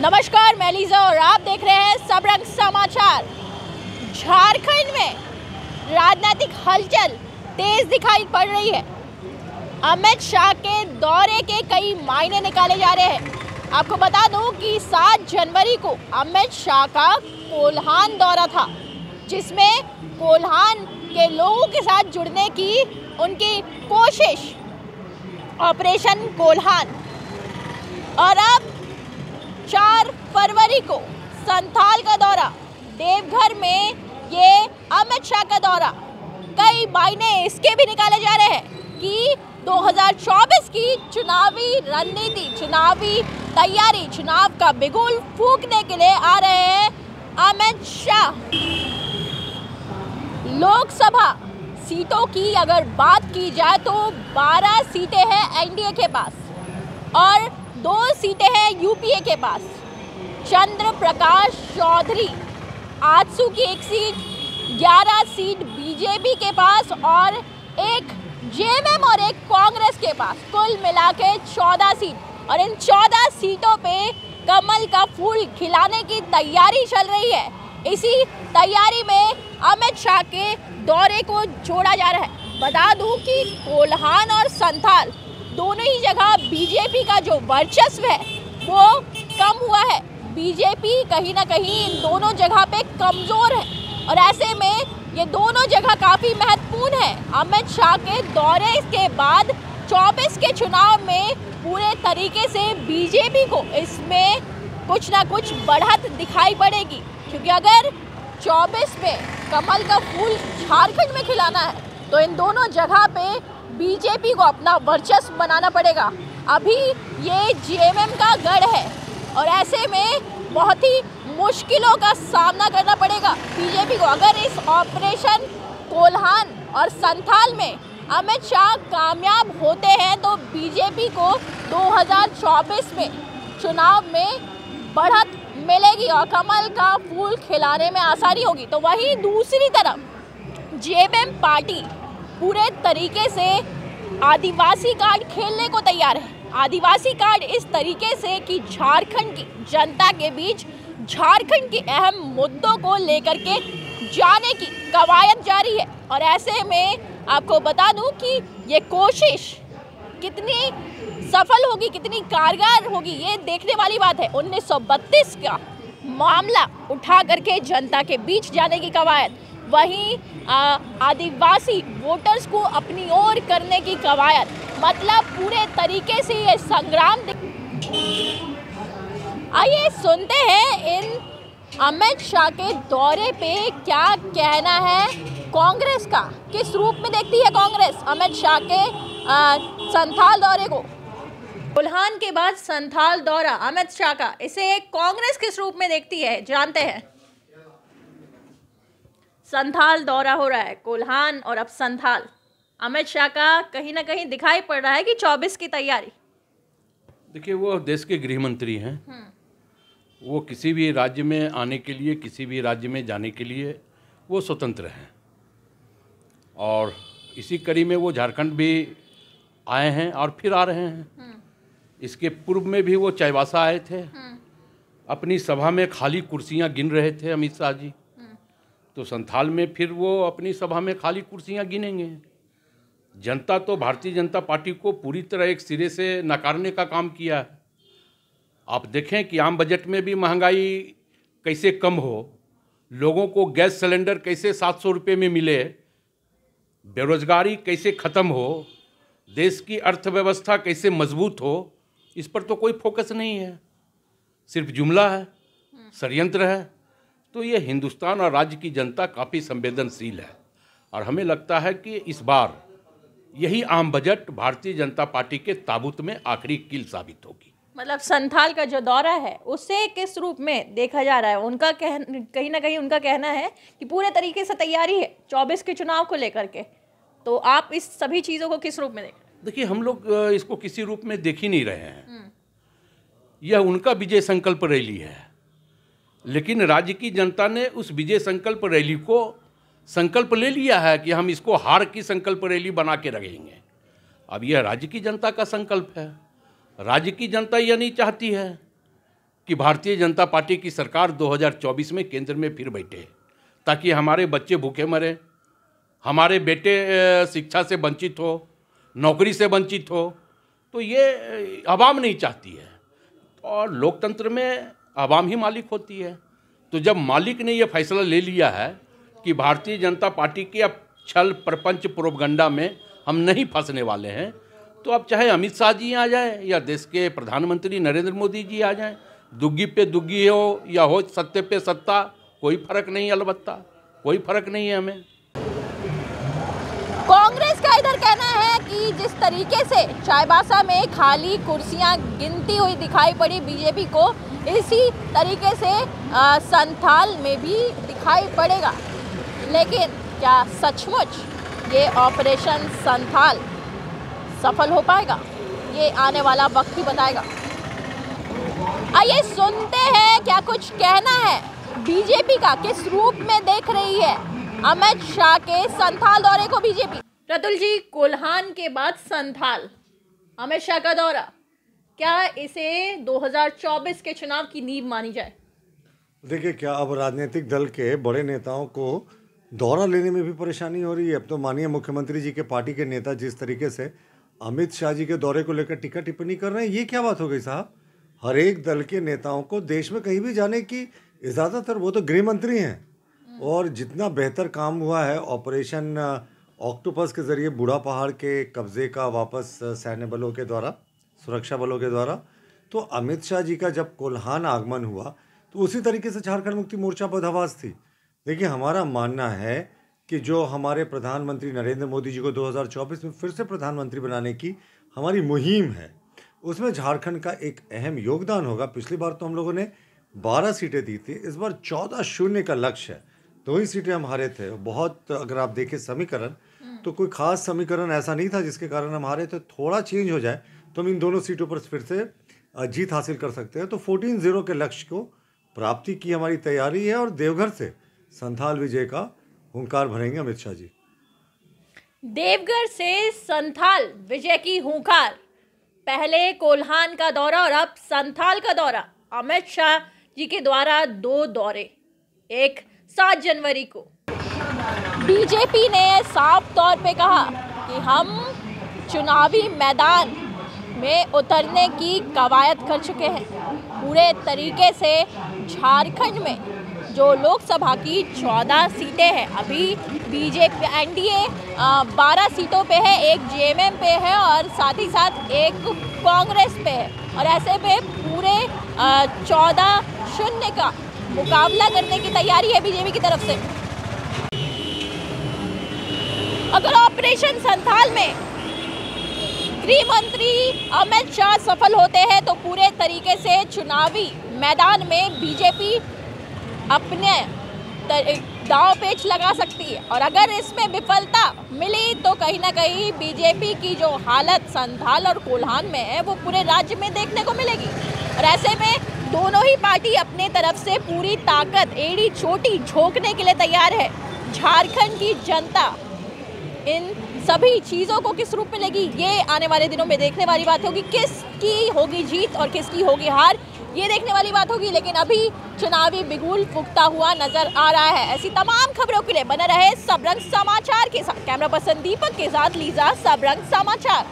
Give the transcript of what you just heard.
नमस्कार, मैं लीजा और आप देख रहे हैं सबरंग समाचार। झारखंड में राजनीतिक हलचल तेज दिखाई पड़ रही है। अमित शाह के दौरे के कई मायने निकाले जा रहे हैं। आपको बता दूँ कि 7 जनवरी को अमित शाह का कोल्हान दौरा था, जिसमें कोल्हान के लोगों के साथ जुड़ने की उनकी कोशिश। ऑपरेशन कोल्हान। और अब चार फरवरी को संथाल का दौरा, देवघर में ये अमित शाह का दौरा। कई मायने इसके भी निकाले जा रहे हैं कि 2024 की चुनावी रणनीति, चुनावी तैयारी, चुनाव का बिगुल फूकने के लिए आ रहे हैं अमित शाह। लोकसभा सीटों की अगर बात की जाए तो 12 सीटें हैं एनडीए के पास और दो सीटें हैं यूपीए के पास। चंद्र प्रकाश चौधरी, आजसू की एक सीट 11 सीट बीजेपी के पास और एक जेएमएम और एक कांग्रेस के पास। कुल मिला के 14 सीट। और इन 14 सीटों पे कमल का फूल खिलाने की तैयारी चल रही है। इसी तैयारी में अमित शाह के दौरे को जोड़ा जा रहा है। बता दूँ कि कोल्हान और संथाल दोनों ही जगह बीजेपी का जो वर्चस्व है, वो कम हुआ है। बीजेपी कहीं ना कहीं इन दोनों जगह पे कमज़ोर है। और ऐसे में ये दोनों जगह काफ़ी महत्वपूर्ण है। अमित शाह के दौरे के बाद 24 के चुनाव में पूरे तरीके से बीजेपी को इसमें कुछ ना कुछ बढ़त दिखाई पड़ेगी। क्योंकि अगर 24 में कमल का फूल झारखंड में खिलाना है तो इन दोनों जगह पे बीजेपी को अपना वर्चस्व बनाना पड़ेगा। अभी ये जीएमएम का गढ़ है और ऐसे में बहुत ही मुश्किलों का सामना करना पड़ेगा बीजेपी को। अगर इस ऑपरेशन कोल्हान और संथाल में अमित शाह कामयाब होते हैं तो बीजेपी को 2024 में चुनाव में बढ़त मिलेगी और कमल का फूल खिलाने में आसानी होगी। तो वहीं दूसरी तरफ़ जेएमएम पार्टी पूरे तरीके से आदिवासी कार्ड खेलने को तैयार है। आदिवासी कार्ड इस तरीके से कि झारखंड की जनता के बीच झारखंड के अहम मुद्दों को लेकर के जाने की कवायद जारी है। और ऐसे में आपको बता दूँ कि ये कोशिश कितनी सफल होगी, कितनी कारगर होगी, ये देखने वाली बात है। 1932 का मामला उठा करके जनता के बीच जाने की कवायद। वहीं आदिवासी वोटर्स को अपनी ओर करने की कवायद। मतलब पूरे तरीके से ये संग्राम आइए सुनते हैं इन अमित शाह के दौरे पे क्या कहना है कांग्रेस का। किस रूप में देखती है कांग्रेस अमित शाह के संथाल दौरे को? बुल्हान के बाद संथाल दौरा अमित शाह का। इसे कांग्रेस किस रूप में देखती है? जानते हैं। संथाल दौरा हो रहा है कोल्हान और अब संथाल। अमित शाह का कहीं ना कहीं दिखाई पड़ रहा है कि 24 की तैयारी। देखिए वो देश के गृह मंत्री हैं वो किसी भी राज्य में आने के लिए किसी भी राज्य में जाने के लिए वो स्वतंत्र हैं। और इसी कड़ी में वो झारखंड भी आए हैं और फिर आ रहे हैं। इसके पूर्व में भी वो चाईबासा आए थे। अपनी सभा में खाली कुर्सियाँ गिन रहे थे अमित शाह जी। तो संथाल में फिर वो अपनी सभा में खाली कुर्सियाँ गिनेंगे। जनता तो भारतीय जनता पार्टी को पूरी तरह एक सिरे से नकारने का काम किया। है आप देखें कि आम बजट में भी महँगाई कैसे कम हो, लोगों को गैस सिलेंडर कैसे सात सौ रुपये में मिले, बेरोजगारी कैसे ख़त्म हो, देश की अर्थव्यवस्था कैसे मज़बूत हो, इस पर तो कोई फोकस नहीं है। सिर्फ़ जुमला है, षडयंत्र है। तो ये हिंदुस्तान और राज्य की जनता काफ़ी संवेदनशील है। और हमें लगता है कि इस बार यही आम बजट भारतीय जनता पार्टी के ताबूत में आखिरी किल साबित होगी। मतलब संथाल का जो दौरा है उसे किस रूप में देखा जा रहा है? उनका कह कहीं ना कहीं उनका कहना है कि पूरे तरीके से तैयारी है चौबीस के चुनाव को लेकर के। तो आप इस सभी चीज़ों को किस रूप में देख देखिए हम लोग इसको किसी रूप में देख ही नहीं रहे हैं। यह उनका विजय संकल्प रैली है। लेकिन राज्य की जनता ने उस विजय संकल्प रैली को, संकल्प ले लिया है कि हम इसको हार की संकल्प रैली बना के रखेंगे। अब यह राज्य की जनता का संकल्प है। राज्य की जनता यह नहीं चाहती है कि भारतीय जनता पार्टी की सरकार 2024 में केंद्र में फिर बैठे, ताकि हमारे बच्चे भूखे मरे, हमारे बेटे शिक्षा से वंचित हो, नौकरी से वंचित हो तो ये आवाम नहीं चाहती है। और लोकतंत्र में आवाम ही मालिक होती है। तो जब मालिक ने यह फैसला ले लिया है कि भारतीय जनता पार्टी के अब छल प्रपंच प्रोपगंडा में हम नहीं फंसने वाले हैं तो अब चाहे अमित शाह जी आ जाए या देश के प्रधानमंत्री नरेंद्र मोदी जी आ जाए, दुग्गी पे दुग्गी हो या हो सत्ते पे सत्ता, कोई फ़र्क नहीं अलबत्ता, कोई फ़र्क नहीं है हमें। कांग्रेस का इधर कहना है कि जिस तरीके से चाईबासा में खाली कुर्सियाँ गिनती हुई दिखाई पड़ी बीजेपी को इसी तरीके से संथाल में भी दिखाई पड़ेगा। लेकिन क्या सचमुच ये ऑपरेशन संथाल सफल हो पाएगा? ये आने वाला वक्त ही बताएगा। आइए सुनते हैं क्या कुछ कहना है। बीजेपी का किस रूप में देख रही है? अमित शाह के संथाल दौरे को बीजेपी। रतुल जी, कोल्हान के बाद संथाल। अमित शाह का दौरा। क्या इसे 2024 के चुनाव की नींव मानी जाए? देखिए, क्या अब राजनीतिक दल के बड़े नेताओं को दौरा लेने में भी परेशानी हो रही है? अब तो माननीय मुख्यमंत्री जी के पार्टी के नेता जिस तरीके से अमित शाह जी के दौरे को लेकर टीका टिप्पणी कर रहे हैं, ये क्या बात हो गई साहब? हर एक दल के नेताओं को देश में कहीं भी जाने की और वो तो गृह मंत्री हैं। और जितना बेहतर काम हुआ है, ऑपरेशन ऑक्टोपस के ज़रिए बूढ़ा पहाड़ के कब्ज़े का वापस सैन्य बलों के द्वारा सुरक्षा बलों के द्वारा। तो अमित शाह जी का जब कोल्हान आगमन हुआ तो उसी तरीके से झारखंड मुक्ति मोर्चा बदहवास थी। देखिए, हमारा मानना है कि जो हमारे प्रधानमंत्री नरेंद्र मोदी जी को 2024 में फिर से प्रधानमंत्री बनाने की हमारी मुहिम है, उसमें झारखंड का एक अहम योगदान होगा। पिछली बार तो हम लोगों ने 12 सीटें दी थी, इस बार 14 शून्य का लक्ष्य है। दो ही सीटें हम हारे थे। बहुत अगर आप देखें समीकरण तो कोई खास समीकरण ऐसा नहीं था जिसके कारण हम हारे थे। थोड़ा चेंज हो जाए तो हम इन दोनों सीटों पर फिर से जीत हासिल कर सकते हैं। तो फोर्टीन ज़ीरो के लक्ष्य को प्राप्ति की हमारी तैयारी है और देवघर से संथाल विजय का हुंकार भरेंगे अमित शाह जी। देवघर से संथाल विजय की हुंकार। पहले कोल्हान का दौरा और अब संथाल का दौरा। अमित शाह जी के द्वारा दो दौरे, एक सात जनवरी को। बीजेपी ने साफ़ तौर पे कहा कि हम चुनावी मैदान में उतरने की कवायद कर चुके हैं। पूरे तरीके से झारखंड में जो लोकसभा की चौदह सीटें हैं, अभी बीजेपी, एनडीए बारह सीटों पे है, एक जेएमएम पे है और साथ ही साथ एक कांग्रेस पे है। और ऐसे में पूरे चौदह शून्य का मुकाबला करने की तैयारी है बीजेपी की तरफ़ से। अगर ऑपरेशन संथाल में गृह मंत्री अमित शाह सफल होते हैं तो पूरे तरीके से चुनावी मैदान में बीजेपी अपने दाव पेच लगा सकती है। और अगर इसमें विफलता मिली तो कहीं ना कहीं बीजेपी की जो हालत संथाल और कोल्हान में है, वो पूरे राज्य में देखने को मिलेगी। और ऐसे में दोनों ही पार्टी अपने तरफ़ से पूरी ताकत, एड़ी चोटी झोंकने के लिए तैयार है। झारखंड की जनता इन सभी चीज़ों को किस रूप में लेगी, ये आने वाले दिनों में देखने वाली बात होगी। किसकी होगी जीत और किसकी होगी हार, ये देखने वाली बात होगी, लेकिन अभी चुनावी बिगुल फूकता हुआ नज़र आ रहा है। ऐसी तमाम खबरों के लिए बने रहे सबरंग समाचार के साथ। कैमरा पर्सन दीपक के साथ लीजा सबरंग समाचार।